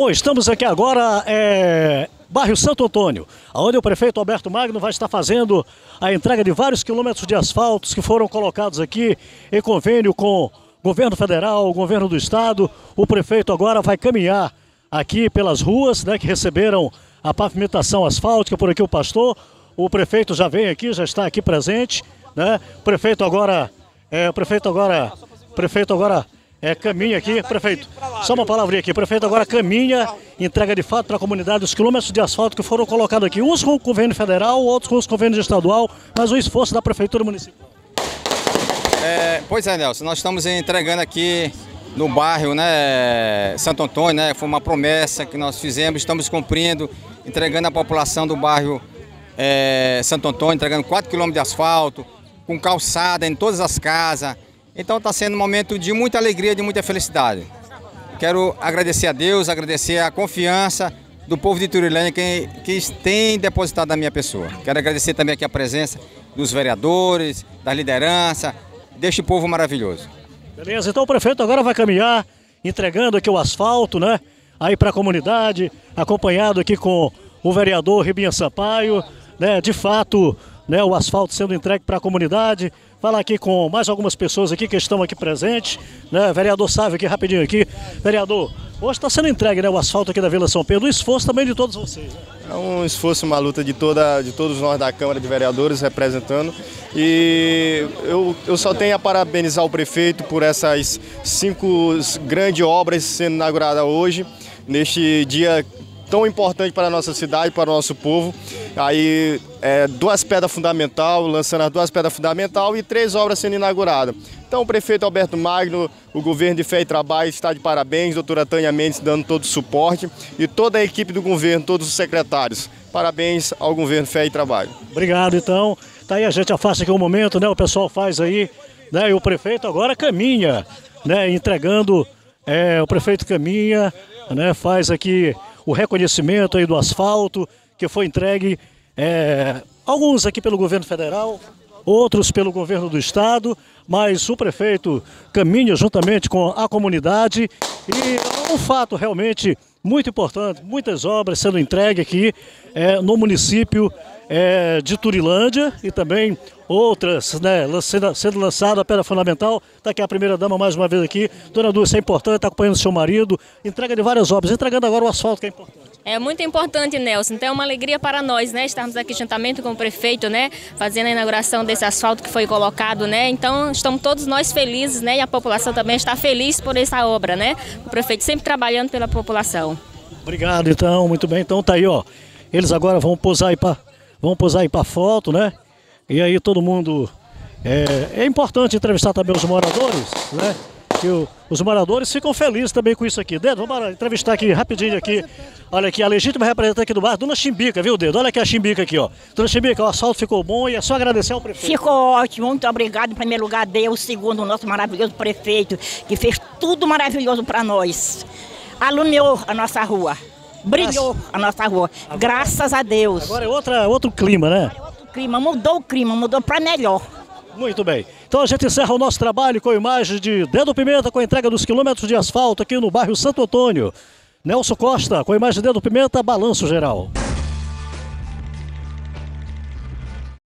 Bom, estamos aqui agora, é, bairro Santo Antônio, onde o prefeito Alberto Magno vai estar fazendo a entrega de vários quilômetros de asfaltos que foram colocados aqui em convênio com o governo federal, o governo do estado. O prefeito agora vai caminhar aqui pelas ruas né, que receberam a pavimentação asfáltica, por aqui o pastor. O prefeito já vem aqui, já está aqui presente. Né? O prefeito agora, é, prefeito agora, prefeito agora é, caminha aqui, prefeito, só uma palavrinha aqui, prefeito. Agora caminha, entrega de fato para a comunidade os quilômetros de asfalto que foram colocados aqui, uns com o convênio federal, outros com os convênios estadual, mas o esforço da prefeitura municipal. É, pois é, Nelson, nós estamos entregando aqui no bairro, né, Santo Antônio, né, foi uma promessa que nós fizemos, estamos cumprindo, entregando à população do bairro é, Santo Antônio, entregando 4 quilômetros de asfalto, com calçada em todas as casas, então está sendo um momento de muita alegria, de muita felicidade. Quero agradecer a Deus, agradecer a confiança do povo de Turilândia que, que tem depositado na minha pessoa. Quero agradecer também aqui a presença dos vereadores, da liderança, deste povo maravilhoso. Beleza, então o prefeito agora vai caminhar, entregando aqui o asfalto, né? Aí para a comunidade, acompanhado aqui com o vereador Ribinha Sampaio, né? De fato, né, o asfalto sendo entregue para a comunidade. Falar aqui com mais algumas pessoas aqui que estão aqui presentes. Né? Vereador Sávio aqui, rapidinho aqui. Vereador, hoje está sendo entregue né, o asfalto aqui da Vila São Pedro. Um esforço também de todos vocês. Né? É um esforço, uma luta de, toda, de todos nós da Câmara de Vereadores representando. E eu, eu só tenho a parabenizar o prefeito por essas cinco grandes obras sendo inauguradas hoje, neste dia tão importante para a nossa cidade, para o nosso povo. Aí é, duas pedras fundamental, lançando as duas pedras fundamental e três obras sendo inauguradas. Então o prefeito Alberto Magno, o governo de Fé e Trabalho está de parabéns, doutora Tânia Mendes dando todo o suporte e toda a equipe do governo, todos os secretários. Parabéns ao governo Fé e Trabalho. Obrigado então. Tá aí a gente afasta aqui um momento, né? O pessoal faz aí, né? E o prefeito agora caminha, né? Entregando, é, o prefeito caminha, né? Faz aqui o reconhecimento aí do asfalto que foi entregue, é, alguns aqui pelo governo federal, outros pelo governo do estado, mas o prefeito caminha juntamente com a comunidade e é um fato realmente muito importante, muitas obras sendo entregues aqui é, no município é, de Turilândia e também outras né, sendo, sendo lançada a pedra fundamental. Está aqui a primeira dama mais uma vez aqui. Dona Dulce, é importante, está acompanhando seu marido. Entrega de várias obras, entregando agora o asfalto que é importante. É muito importante, Nelson. Então é uma alegria para nós, né? Estarmos aqui juntamente com o prefeito, né? Fazendo a inauguração desse asfalto que foi colocado, né? Então estamos todos nós felizes, né? E a população também está feliz por essa obra, né? O prefeito sempre trabalhando pela população. Obrigado, então. Muito bem. Então tá aí, ó. Eles agora vão posar aí para vão posar aí para foto, né? E aí todo mundo é, é importante entrevistar também os moradores, né? Que o, os moradores ficam felizes também com isso aqui. Dedo, vamos entrevistar aqui rapidinho aqui. Olha aqui, a legítima representante aqui do bairro, Dona Chimbica, viu, Dedo? Olha aqui a Chimbica aqui, ó. Dona Chimbica, o asfalto ficou bom e é só agradecer ao prefeito. Ficou ótimo, muito obrigado. Em primeiro lugar, Deus, segundo o nosso maravilhoso prefeito, que fez tudo maravilhoso para nós. Alumiou a nossa rua, brilhou a nossa rua, agora, graças a Deus. Agora é outra, outro clima, né? Agora é outro clima, mudou o clima, mudou para melhor. Muito bem. Então a gente encerra o nosso trabalho com imagens de Dedo Pimenta com a entrega dos quilômetros de asfalto aqui no bairro Santo Antônio. Nelson Costa com a imagem de Dedo Pimenta, balanço geral.